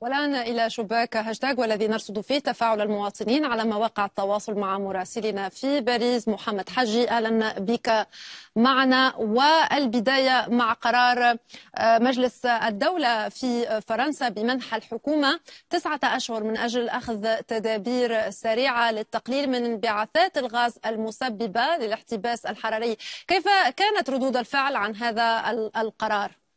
والآن إلى شباك هاشتاج والذي نرصد فيه تفاعل المواطنين على مواقع التواصل مع مراسلنا في باريس. محمد حجي أهلا بك معنا. والبداية مع قرار مجلس الدولة في فرنسا بمنح الحكومة تسعة أشهر من أجل أخذ تدابير سريعة للتقليل من انبعاثات الغاز المسببة للاحتباس الحراري. كيف كانت ردود الفعل عن هذا القرار؟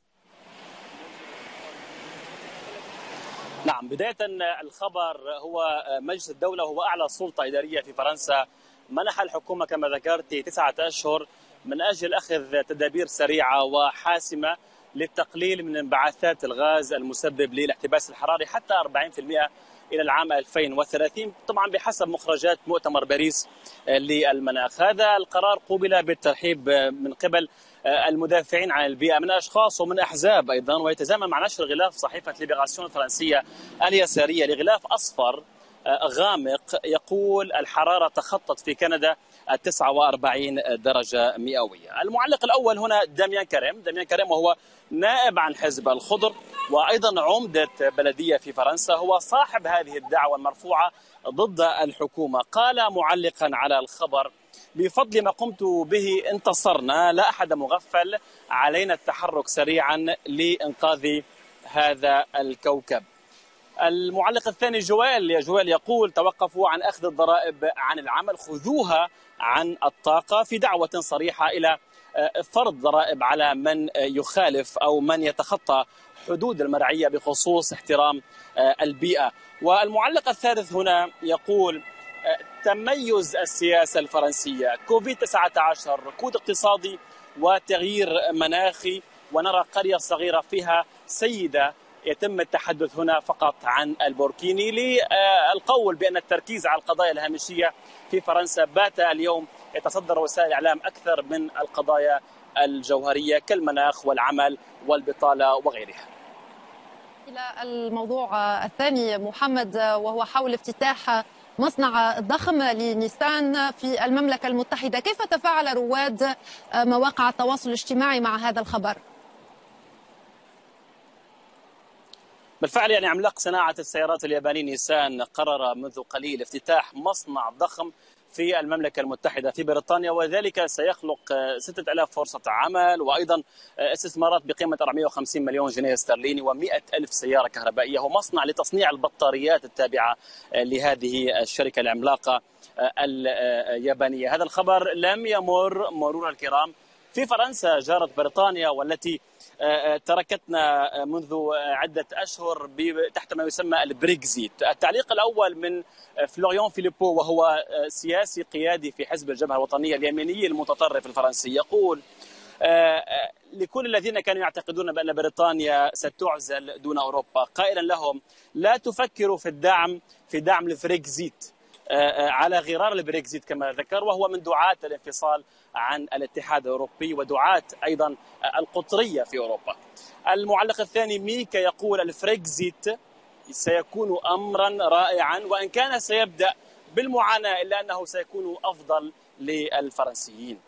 نعم بداية الخبر هو مجلس الدولة هو أعلى سلطة إدارية في فرنسا. منح الحكومة كما ذكرت تسعة أشهر من أجل أخذ تدابير سريعة وحاسمة للتقليل من انبعاثات الغاز المسبب للاحتباس الحراري حتى 40% إلى العام 2030 طبعا بحسب مخرجات مؤتمر باريس للمناخ. هذا القرار قوبل بالترحيب من قبل المدافعين عن البيئة من اشخاص ومن أحزاب أيضا. ويتزامن مع نشر غلاف صحيفة ليبراسيون الفرنسيه اليسارية لغلاف أصفر غامق يقول الحرارة تخطت في كندا 49 درجة مئوية. المعلق الأول هنا داميان كريم، داميان كريم وهو نائب عن حزب الخضر. وأيضا عمدة بلدية في فرنسا هو صاحب هذه الدعوة المرفوعة ضد الحكومة، قال معلقا على الخبر بفضل ما قمت به انتصرنا لا أحد مغفل علينا التحرك سريعا لإنقاذ هذا الكوكب. المعلق الثاني جوال جوال يقول توقفوا عن أخذ الضرائب عن العمل خذوها عن الطاقة في دعوة صريحة إلى فرض ضرائب على من يخالف أو من يتخطى حدود المرعية بخصوص احترام البيئة. والمعلق الثالث هنا يقول تميز السياسة الفرنسية. كوفيد 19 ركود اقتصادي وتغيير مناخي. ونرى قرية صغيرة فيها سيدة. يتم التحدث هنا فقط عن البوركيني للقول بأن التركيز على القضايا الهامشية في فرنسا بات اليوم. يتصدر وسائل الاعلام أكثر من القضايا الجوهرية كالمناخ والعمل والبطالة وغيرها. إلى الموضوع الثاني محمد وهو حول افتتاح مصنع ضخم لنيسان في المملكة المتحدة، كيف تفاعل رواد مواقع التواصل الاجتماعي مع هذا الخبر؟ بالفعل يعني عملاق صناعة السيارات الياباني نيسان قرر منذ قليل افتتاح مصنع ضخم في المملكة المتحدة في بريطانيا وذلك سيخلق 6000 فرصة عمل وأيضا استثمارات بقيمة 450 مليون جنيه استرليني و100 ألف سيارة كهربائية. هو مصنع لتصنيع البطاريات التابعة لهذه الشركة العملاقة اليابانية. هذا الخبر لم يمر مرور الكرام. في فرنسا جارة بريطانيا والتي تركتنا منذ عدة أشهر تحت ما يسمى البريكزيت. التعليق الأول من فلوريون فيليبو وهو سياسي قيادي في حزب الجبهة الوطنية اليميني المتطرف الفرنسي يقول لكل الذين كانوا يعتقدون بأن بريطانيا ستعزل دون أوروبا قائلا لهم لا تفكروا في الدعم في دعم الفريكزيت. على غرار البريكزيت كما ذكر وهو من دعاة الانفصال عن الاتحاد الأوروبي ودعاة أيضا القطرية في أوروبا. المعلق الثاني ميكا يقول الفريكزيت سيكون امرا رائعا وإن كان سيبدأ بالمعاناة إلا أنه سيكون أفضل للفرنسيين.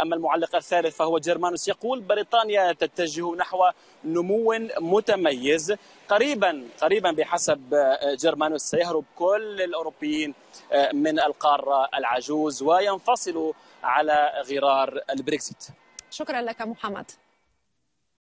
أما المعلق الثالث فهو جيرمانوس يقول بريطانيا تتجه نحو نمو متميز. قريبا قريبا بحسب جيرمانوس سيهرب كل الأوروبيين من القارة العجوز وينفصلوا على غرار البريكسيت شكرا لك محمد.